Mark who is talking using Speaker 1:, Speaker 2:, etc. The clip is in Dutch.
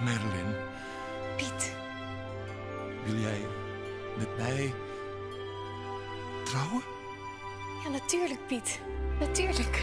Speaker 1: Merlin,
Speaker 2: Piet,
Speaker 1: wil jij met mij trouwen?
Speaker 2: ja natuurlijk Piet. Natuurlijk.